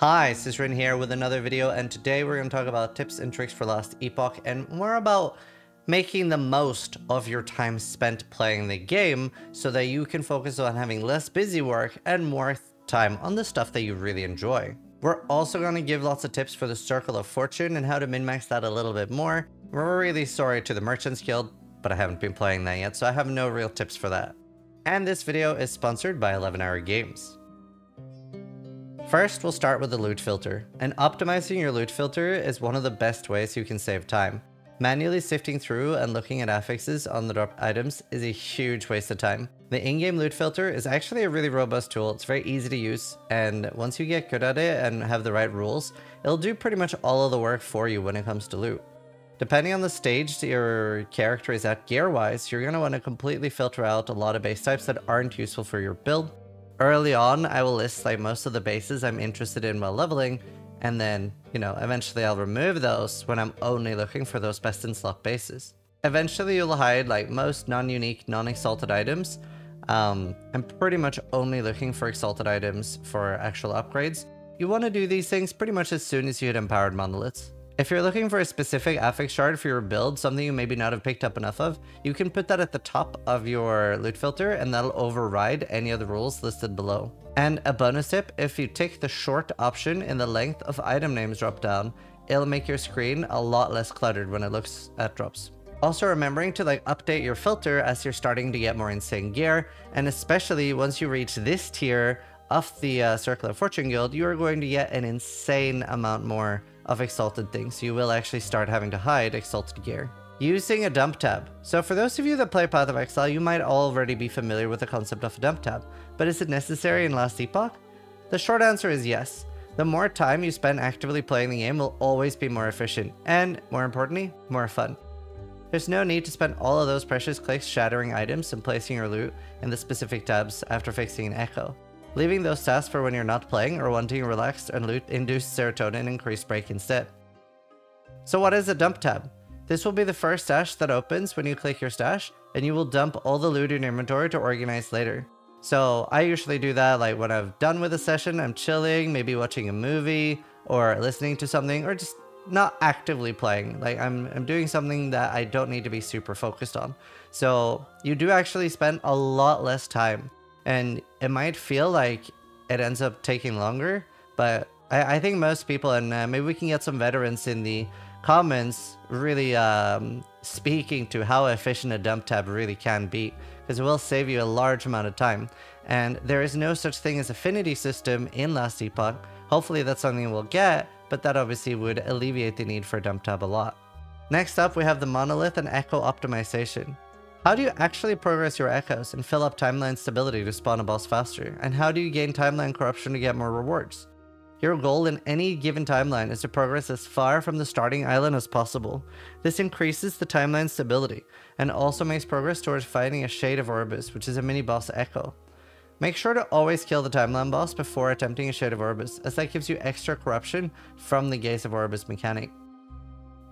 Hi, Zizaran here with another video and today we're going to talk about tips and tricks for Last Epoch and more about making the most of your time spent playing the game so that you can focus on having less busy work and more time on the stuff that you really enjoy. We're also going to give lots of tips for the Circle of Fortune and how to min-max that a little bit more. We're really sorry to the Merchants Guild, but I haven't been playing that yet, so I have no real tips for that. And this video is sponsored by Eleventh Hour Games. First, we'll start with the loot filter, and optimizing your loot filter is one of the best ways you can save time. Manually sifting through and looking at affixes on the drop items is a huge waste of time. The in-game loot filter is actually a really robust tool, it's very easy to use, and once you get good at it and have the right rules, it'll do pretty much all of the work for you when it comes to loot. Depending on the stage your character is at gear-wise, you're going to want to completely filter out a lot of base types that aren't useful for your build, early on, I will list like most of the bases I'm interested in while leveling, and then, you know, eventually I'll remove those when I'm only looking for those best in slot bases. Eventually you'll hide like most non-unique, non-exalted items. Um, I'm pretty much only looking for exalted items for actual upgrades. You want to do these things pretty much as soon as you hit empowered monoliths. If you're looking for a specific affix shard for your build, something you maybe not have picked up enough of, you can put that at the top of your loot filter and that'll override any of the rules listed below. And a bonus tip, if you tick the short option in the length of item names drop down, it'll make your screen a lot less cluttered when it looks at drops. Also remembering to like update your filter as you're starting to get more insane gear, and especially once you reach this tier of the uh, Circle of Fortune Guild, you are going to get an insane amount more of exalted things, you will actually start having to hide exalted gear. Using a dump tab. So for those of you that play Path of Exile, you might already be familiar with the concept of a dump tab, but is it necessary in Last Epoch? The short answer is yes. The more time you spend actively playing the game will always be more efficient, and more importantly, more fun. There's no need to spend all of those precious clicks shattering items and placing your loot in the specific tabs after fixing an echo. Leaving those tasks for when you're not playing or wanting to relax and loot induced serotonin increased break instead. So what is a dump tab? This will be the first stash that opens when you click your stash, and you will dump all the loot in your inventory to organize later. So I usually do that like when I've done with a session, I'm chilling, maybe watching a movie, or listening to something, or just not actively playing. Like I'm, I'm doing something that I don't need to be super focused on. So you do actually spend a lot less time and it might feel like it ends up taking longer, but I, I think most people, and uh, maybe we can get some veterans in the comments really um, speaking to how efficient a dump tab really can be, because it will save you a large amount of time. And there is no such thing as affinity system in Last Epoch. Hopefully that's something we'll get, but that obviously would alleviate the need for a dump tab a lot. Next up, we have the monolith and echo optimization. How do you actually progress your echoes and fill up timeline stability to spawn a boss faster? And how do you gain timeline corruption to get more rewards? Your goal in any given timeline is to progress as far from the starting island as possible. This increases the timeline stability, and also makes progress towards fighting a Shade of Orobyss, which is a mini-boss echo. Make sure to always kill the timeline boss before attempting a Shade of Orobyss, as that gives you extra corruption from the Gaze of Orobyss mechanic.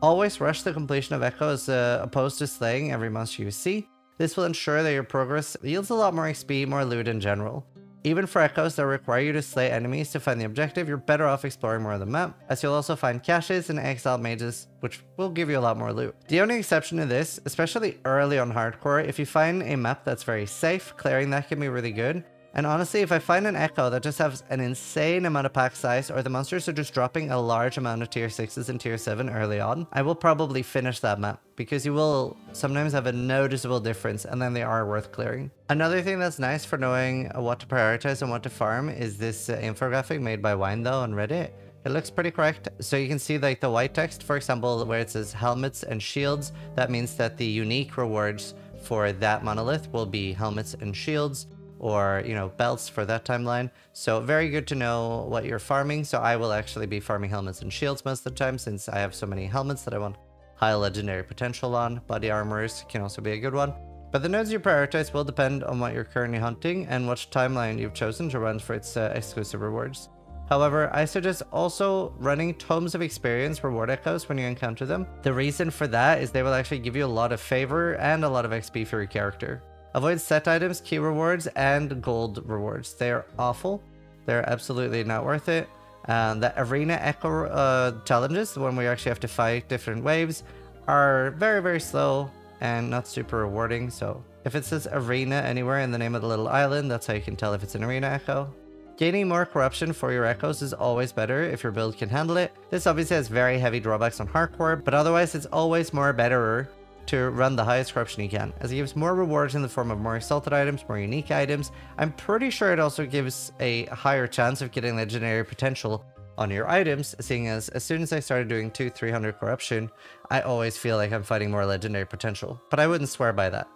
Always rush the completion of Echo as uh, opposed to slaying every monster you see. This will ensure that your progress yields a lot more XP, more loot in general. Even for echoes that require you to slay enemies to find the objective, you're better off exploring more of the map, as you'll also find caches and exiled mages, which will give you a lot more loot. The only exception to this, especially early on hardcore, if you find a map that's very safe, clearing that can be really good, and honestly, if I find an Echo that just has an insane amount of pack size, or the monsters are just dropping a large amount of tier 6s and tier 7 early on, I will probably finish that map, because you will sometimes have a noticeable difference, and then they are worth clearing. Another thing that's nice for knowing what to prioritize and what to farm is this uh, infographic made by Window on Reddit. It looks pretty correct. So you can see like the white text, for example, where it says helmets and shields. That means that the unique rewards for that monolith will be helmets and shields or you know belts for that timeline. So very good to know what you're farming. So i will actually be farming helmets and shields most of the time since i have so many helmets that i want high legendary potential on. Body armors can also be a good one. But the nodes you prioritize will depend on what you're currently hunting and which timeline you've chosen to run for its uh, exclusive rewards. However, I suggest also running Tomes of Experience reward echoes when you encounter them. The reason for that is they will actually give you a lot of favor and a lot of XP for your character. Avoid set items, key rewards, and gold rewards. They are awful. They're absolutely not worth it. And the arena echo uh, challenges, when we actually have to fight different waves, are very, very slow and not super rewarding. So if it says arena anywhere in the name of the little island, that's how you can tell if it's an arena echo. Gaining more corruption for your echoes is always better if your build can handle it. This obviously has very heavy drawbacks on hardcore, but otherwise it's always more betterer to run the highest corruption you can, as it gives more rewards in the form of more exalted items, more unique items. I'm pretty sure it also gives a higher chance of getting legendary potential on your items, seeing as as soon as I started doing 2 300 corruption, I always feel like I'm fighting more legendary potential, but I wouldn't swear by that.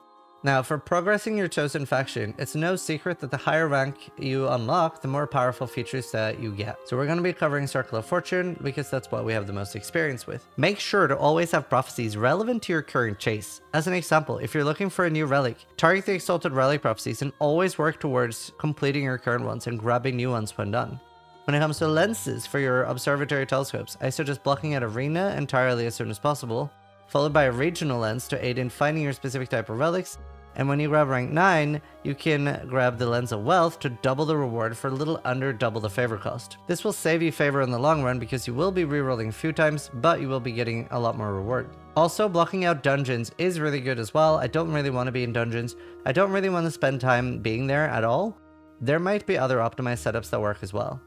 Now, for progressing your chosen faction, it's no secret that the higher rank you unlock, the more powerful features that you get. So we're going to be covering Circle of Fortune because that's what we have the most experience with. Make sure to always have prophecies relevant to your current chase. As an example, if you're looking for a new relic, target the Exalted Relic prophecies and always work towards completing your current ones and grabbing new ones when done. When it comes to lenses for your observatory telescopes, I suggest blocking out Arena entirely as soon as possible, followed by a regional lens to aid in finding your specific type of relics, and when you grab rank 9, you can grab the Lens of Wealth to double the reward for a little under double the favor cost. This will save you favor in the long run because you will be rerolling a few times, but you will be getting a lot more reward. Also, blocking out dungeons is really good as well. I don't really want to be in dungeons. I don't really want to spend time being there at all. There might be other optimized setups that work as well.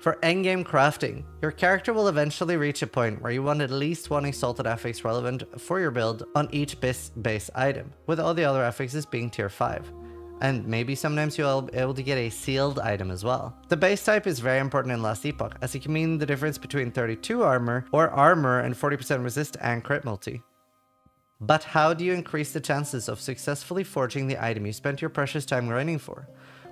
For endgame crafting, your character will eventually reach a point where you want at least one exalted affix relevant for your build on each base, base item, with all the other affixes being tier 5. And maybe sometimes you'll be able to get a sealed item as well. The base type is very important in Last Epoch, as it can mean the difference between 32 armor or armor and 40% resist and crit multi. But how do you increase the chances of successfully forging the item you spent your precious time grinding for?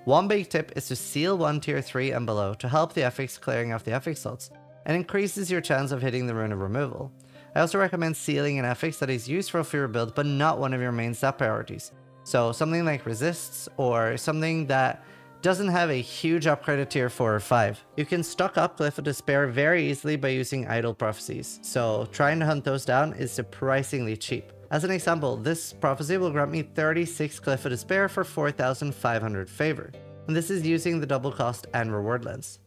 One big tip is to seal one tier 3 and below to help the affix clearing off the affix slots, and increases your chance of hitting the rune of removal. I also recommend sealing an affix that is useful for your build but not one of your main stat priorities. So something like resists or something that doesn't have a huge upgrade at tier 4 or 5. You can stock up Glyph of Despair very easily by using idle prophecies, so trying to hunt those down is surprisingly cheap. As an example, this prophecy will grant me 36 Glyph of Despair for 4,500 favor, and this is using the double cost and reward lens.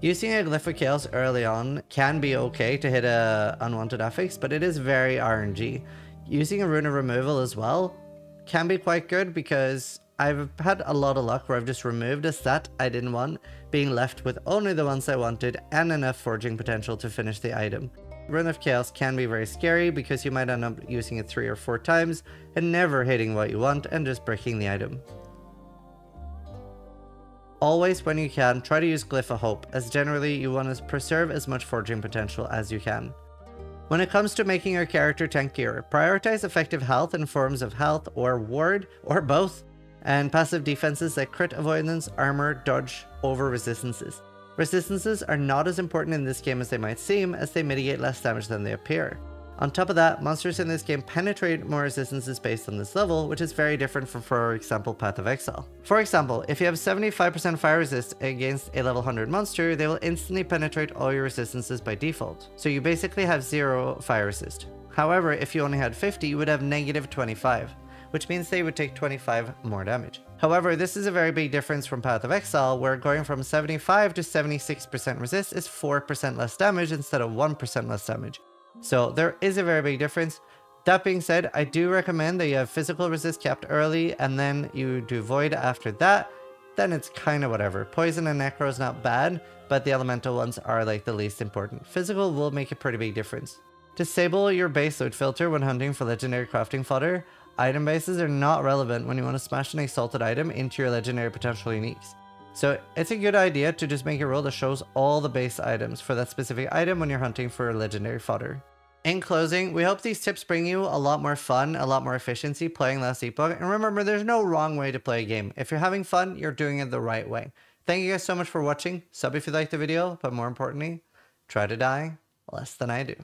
Using a Glyph of Chaos early on can be okay to hit a unwanted affix, but it is very RNG. Using a Rune of Removal as well can be quite good because I've had a lot of luck where I've just removed a stat I didn't want, being left with only the ones I wanted and enough forging potential to finish the item. Rune of Chaos can be very scary because you might end up using it three or four times and never hitting what you want and just breaking the item. Always when you can, try to use Glyph of Hope, as generally you want to preserve as much forging potential as you can. When it comes to making your character tankier, prioritize effective health in forms of health or ward, or both, and passive defenses like crit avoidance, armor, dodge, over resistances. Resistances are not as important in this game as they might seem, as they mitigate less damage than they appear. On top of that, monsters in this game penetrate more resistances based on this level, which is very different from for example Path of Exile. For example, if you have 75% fire resist against a level 100 monster, they will instantly penetrate all your resistances by default. So you basically have zero fire resist. However, if you only had 50, you would have negative 25 which means they would take 25 more damage. However, this is a very big difference from Path of Exile, where going from 75 to 76% resist is 4% less damage instead of 1% less damage. So there is a very big difference. That being said, I do recommend that you have physical resist capped early and then you do void after that. Then it's kind of whatever. Poison and necro is not bad, but the elemental ones are like the least important. Physical will make a pretty big difference. Disable your base loot filter when hunting for legendary crafting fodder. Item bases are not relevant when you want to smash an exalted item into your legendary potential uniques. So it's a good idea to just make a rule that shows all the base items for that specific item when you're hunting for legendary fodder. In closing, we hope these tips bring you a lot more fun, a lot more efficiency playing Last Epoch. And remember, there's no wrong way to play a game. If you're having fun, you're doing it the right way. Thank you guys so much for watching. Sub if you liked the video, but more importantly, try to die less than I do.